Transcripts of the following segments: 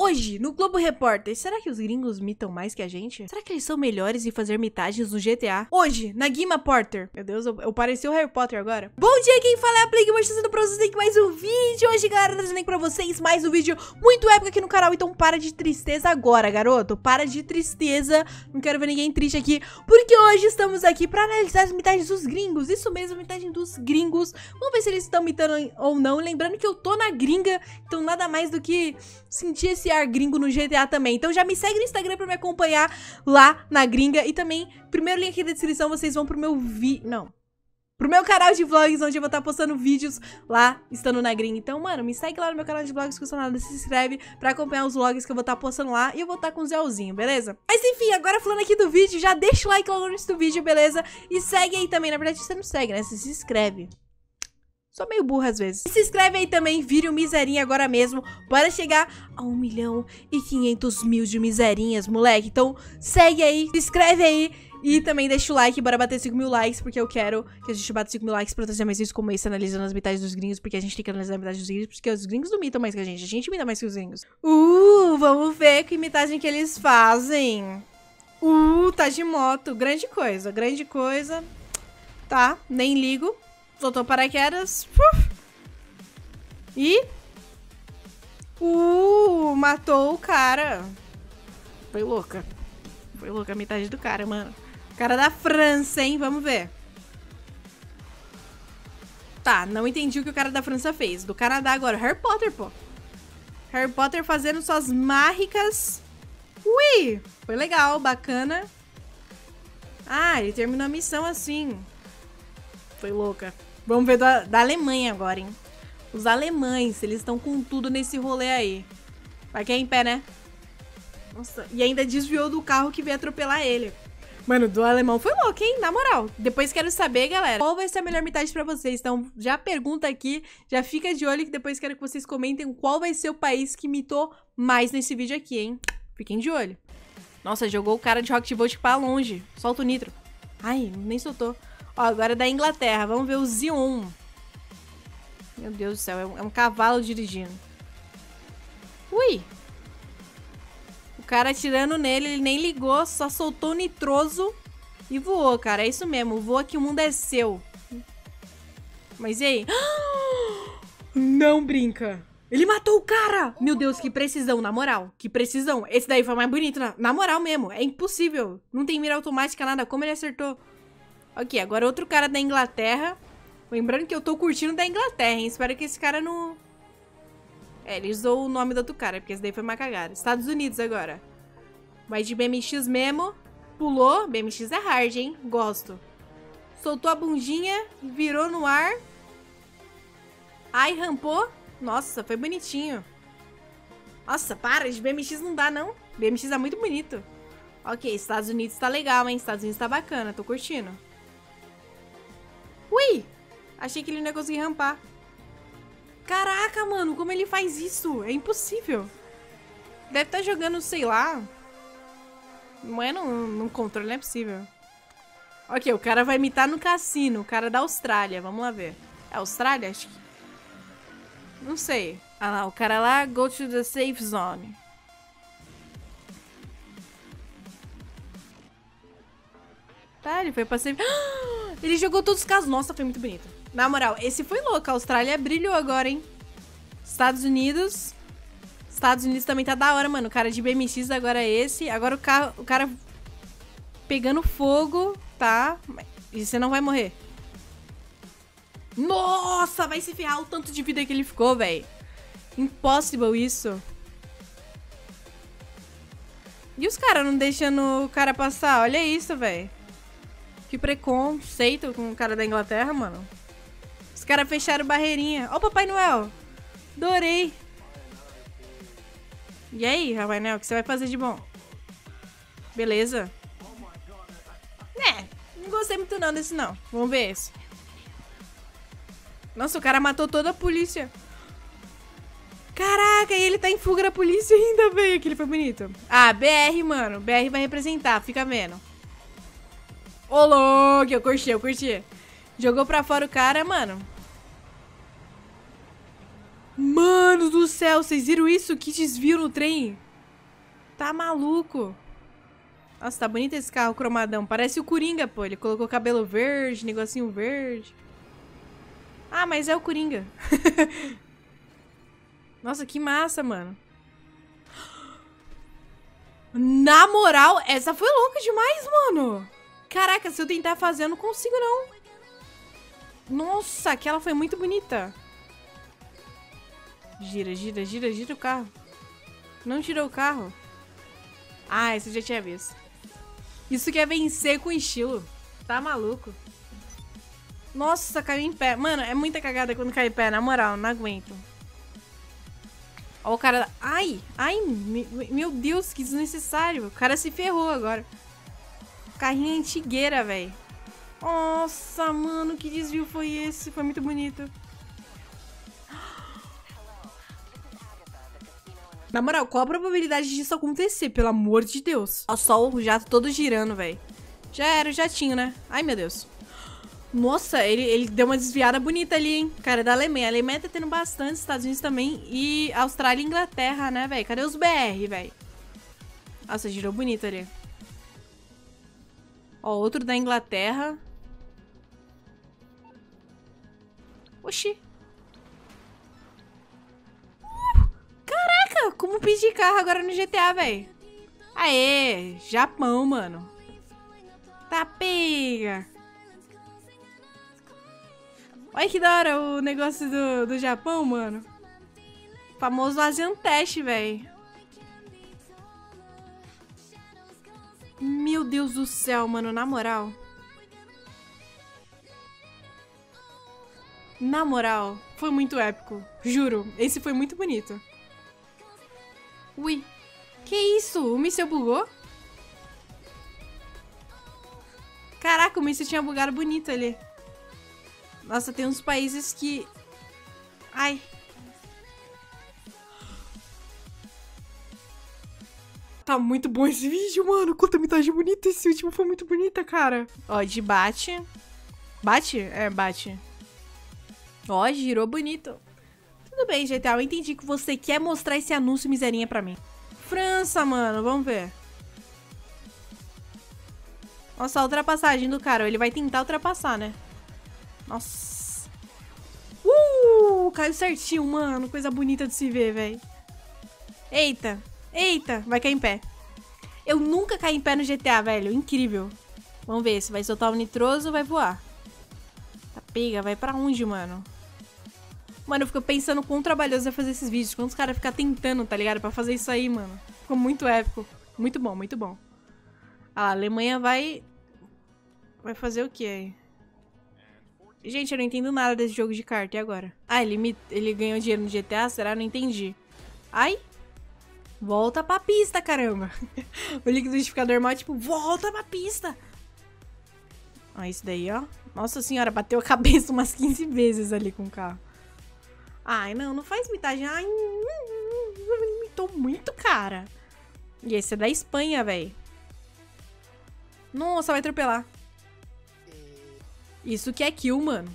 Hoje, no Globo Repórter, será que os gringos mitam mais que a gente? Será que eles são melhores em fazer mitagens no GTA? Hoje, na Guima Porter. Meu Deus, eu, eu pareci o Harry Potter agora. Bom dia, quem fala é a Plague, mostrando pra vocês aqui mais um vídeo. Hoje, galera, trazendo pra vocês mais um vídeo muito épico aqui no canal. Então, para de tristeza agora, garoto. Para de tristeza. Não quero ver ninguém triste aqui. Porque hoje estamos aqui pra analisar as mitagens dos gringos. Isso mesmo, mitagem dos gringos. Vamos ver se eles estão mitando ou não. Lembrando que eu tô na gringa, então nada mais do que sentir esse ar gringo no GTA também. Então já me segue no Instagram pra me acompanhar lá na gringa. E também, primeiro link aqui na descrição, vocês vão pro meu vi... Não. Pro meu canal de vlogs, onde eu vou estar postando vídeos lá, estando na gringa. Então, mano, me segue lá no meu canal de vlogs, custa nada, se inscreve pra acompanhar os vlogs que eu vou estar postando lá. E eu vou estar com o Zelzinho, beleza? Mas enfim, agora falando aqui do vídeo, já deixa o like logo no início do vídeo, beleza? E segue aí também, na verdade você não segue, né? Você se inscreve. Sou meio burra às vezes. E se inscreve aí também, vire um miserinha agora mesmo. Bora chegar a 1 milhão e 500 mil de miserinhas, moleque. Então segue aí, se inscreve aí. E também deixa o like, bora bater 5 mil likes, porque eu quero que a gente bata 5 mil likes pra trazer mais vídeos como esse, analisando as metades dos gringos, porque a gente tem que analisar a metade dos gringos, porque os gringos não mitam mais que a gente, a gente imita mais que os gringos. Uh, vamos ver que imitagem que eles fazem. Uh, tá de moto, grande coisa, grande coisa. Tá, nem ligo. Soltou paraquedas. E... Uh, matou o cara. Foi louca. Foi louca a metade do cara, mano. Cara da França, hein? Vamos ver. Tá, não entendi o que o cara da França fez. Do Canadá agora. Harry Potter, pô. Harry Potter fazendo suas mágicas. Ui! Foi legal, bacana. Ah, ele terminou a missão assim. Foi louca. Vamos ver da, da Alemanha agora, hein? Os alemães, eles estão com tudo nesse rolê aí. Vai que é em pé, né? Nossa, e ainda desviou do carro que veio atropelar ele. Mano, do alemão foi louco, hein? Na moral. Depois quero saber, galera, qual vai ser a melhor metade pra vocês. Então, já pergunta aqui, já fica de olho que depois quero que vocês comentem qual vai ser o país que mitou mais nesse vídeo aqui, hein? Fiquem de olho. Nossa, jogou o cara de Rocket Bolt pra longe. Solta o nitro. Ai, nem soltou. Ó, agora é da Inglaterra. Vamos ver o Zion. Meu Deus do céu, é um, é um cavalo dirigindo. Ui! O cara atirando nele, ele nem ligou, só soltou o nitroso e voou, cara. É isso mesmo, voa que o mundo é seu. Mas e aí? Não brinca. Ele matou o cara! Meu Deus, que precisão, na moral. Que precisão. Esse daí foi mais bonito, na, na moral mesmo. É impossível. Não tem mira automática, nada. Como ele acertou? Ok, agora outro cara da Inglaterra. Lembrando que eu tô curtindo da Inglaterra, hein? Espero que esse cara não... É, ele usou o nome do outro cara, porque esse daí foi uma cagada. Estados Unidos agora. Vai de BMX mesmo. Pulou. BMX é hard, hein? Gosto. Soltou a bundinha, virou no ar. Ai, rampou. Nossa, foi bonitinho. Nossa, para, de BMX não dá, não. BMX é muito bonito. Ok, Estados Unidos tá legal, hein? Estados Unidos tá bacana, tô curtindo. Ui! Achei que ele não ia conseguir rampar. Caraca, mano, como ele faz isso? É impossível. Deve estar tá jogando, sei lá. Não é num, num controle, não é possível. Ok, o cara vai imitar no cassino. O cara da Austrália. Vamos lá ver. É Austrália? Acho que... Não sei. Ah lá, o cara lá, go to the safe zone. Tá, ele foi pra safe... Ele jogou todos os casos. Nossa, foi muito bonito. Na moral, esse foi louco. A Austrália brilhou agora, hein? Estados Unidos. Estados Unidos também tá da hora, mano. O cara de BMX agora é esse. Agora o, carro, o cara pegando fogo, tá? E você não vai morrer. Nossa, vai se ferrar o tanto de vida que ele ficou, velho. Impossible isso. E os caras não deixando o cara passar? Olha isso, velho. Que preconceito com o cara da Inglaterra, mano. Os caras fecharam barreirinha. Ó o Papai Noel. Adorei. E aí, Papai Noel, o que você vai fazer de bom? Beleza. É, não gostei muito não desse não. Vamos ver esse. Nossa, o cara matou toda a polícia. Caraca, e ele tá em fuga da polícia ainda, velho. Aquele foi bonito. Ah, BR, mano. BR vai representar, fica vendo. Ô, louco, eu curti, eu curti. Jogou pra fora o cara, mano. Mano do céu, vocês viram isso? Que desvio no trem. Tá maluco. Nossa, tá bonito esse carro cromadão. Parece o Coringa, pô. Ele colocou cabelo verde, negocinho verde. Ah, mas é o Coringa. Nossa, que massa, mano. Na moral, essa foi louca demais, mano. Caraca, se eu tentar fazer, eu não consigo, não. Nossa, aquela foi muito bonita. Gira, gira, gira, gira o carro. Não tirou o carro. Ah, esse eu já tinha visto. Isso que é vencer com estilo. Tá maluco. Nossa, caiu em pé. Mano, é muita cagada quando cai em pé, na moral, não aguento. Ó o cara... Ai, ai, meu Deus, que desnecessário. O cara se ferrou agora. Carrinho antigueira, velho. Nossa, mano, que desvio foi esse? Foi muito bonito. Na moral, qual a probabilidade disso acontecer? Pelo amor de Deus. Olha só o jato todo girando, velho. Já era o jatinho, né? Ai, meu Deus. Nossa, ele, ele deu uma desviada bonita ali, hein? Cara, é da Alemanha. A Alemanha tá tendo bastante, Estados Unidos também. E Austrália e Inglaterra, né, velho? Cadê os BR, velho? Nossa, girou bonito ali. Ó, outro da Inglaterra. Oxi. Caraca, como pedir carro agora no GTA, velho? Aê, Japão, mano. Tá pega. Olha que da hora o negócio do, do Japão, mano. famoso Asian Test, velho. Meu Deus do céu, mano, na moral. Na moral, foi muito épico. Juro, esse foi muito bonito. Ui, que isso? O míssil bugou? Caraca, o míssil tinha bugado bonito ali. Nossa, tem uns países que... Ai. Tá muito bom esse vídeo, mano. Quanta metade bonita. Esse último foi muito bonita, cara. Ó, de bate. Bate? É, bate. Ó, girou bonito. Tudo bem, GTA. Eu entendi que você quer mostrar esse anúncio miserinha pra mim. França, mano. Vamos ver. Nossa, a ultrapassagem do cara. Ele vai tentar ultrapassar, né? Nossa. Uh, caiu certinho, mano. Coisa bonita de se ver, velho. Eita. Eita. Vai cair em pé. Eu nunca caí em pé no GTA, velho. Incrível. Vamos ver se vai soltar o nitroso ou vai voar. Tá pega. Vai pra onde, mano? Mano, eu fico pensando quão trabalhoso é fazer esses vídeos. Quantos caras ficam tentando, tá ligado? Pra fazer isso aí, mano. Ficou muito épico. Muito bom, muito bom. Ah, a Alemanha vai... Vai fazer o que aí? Gente, eu não entendo nada desse jogo de carta. E agora? Ah, ele, me, ele ganhou dinheiro no GTA? Será? Não entendi. Ai! Volta pra pista, caramba! o liquidificador mal, tipo, volta pra pista! Ó, isso daí, ó. Nossa senhora, bateu a cabeça umas 15 vezes ali com o carro. Ai, não, não faz mitagem. Ai, imitou muito, cara. E esse é da Espanha, velho. Nossa, vai atropelar. Isso que é kill, mano.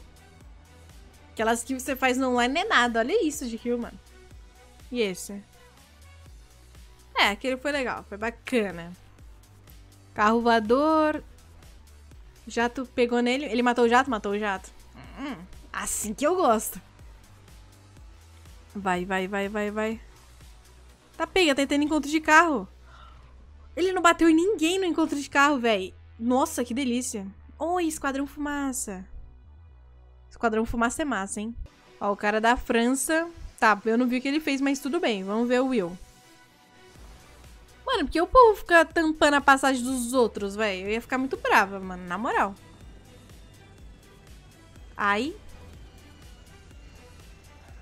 Aquelas kills que você faz no online não é nada. Olha isso de kill, mano. E esse? É, aquele foi legal. Foi bacana. Carro voador. Jato pegou nele. Ele matou o jato? Matou o jato. Hum, assim que eu gosto. Vai, vai, vai, vai, vai. Tá pega, tá tendo encontro de carro. Ele não bateu em ninguém no encontro de carro, velho. Nossa, que delícia. Oi, Esquadrão Fumaça. Esquadrão Fumaça é massa, hein? Ó, o cara da França. Tá, eu não vi o que ele fez, mas tudo bem. Vamos ver o Will. Mano, porque o povo fica tampando a passagem dos outros, velho? Eu ia ficar muito brava, mano, na moral. Ai.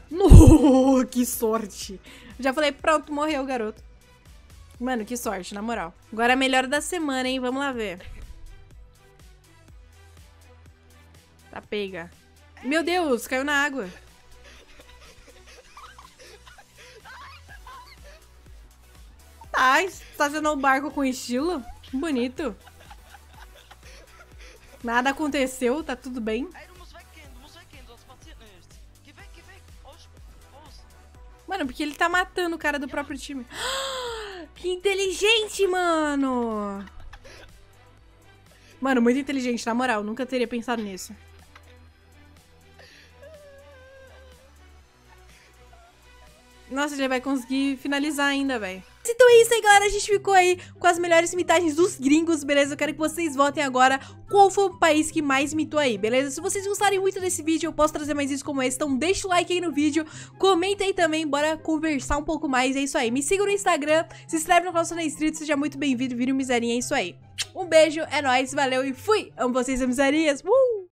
No, que sorte. Já falei, pronto, morreu o garoto. Mano, que sorte, na moral. Agora é a melhor da semana, hein? Vamos lá ver. Tá pega. Meu Deus, caiu na água. Tá, estacionou o barco com estilo. Bonito. Nada aconteceu, tá tudo bem. Mano, porque ele tá matando o cara do próprio time. Que inteligente, mano! Mano, muito inteligente, na moral. Nunca teria pensado nisso. Nossa, ele vai conseguir finalizar ainda, velho. Então é isso aí, galera. A gente ficou aí com as melhores imitagens dos gringos, beleza? Eu quero que vocês votem agora qual foi o país que mais imitou aí, beleza? Se vocês gostarem muito desse vídeo, eu posso trazer mais vídeos como esse. Então deixa o like aí no vídeo, comenta aí também, bora conversar um pouco mais. É isso aí. Me siga no Instagram, se inscreve no canal se não é inscrito, seja muito bem-vindo, vire um miserinha, é isso aí. Um beijo, é nóis, valeu e fui! Amo vocês, miserinhas! Uh!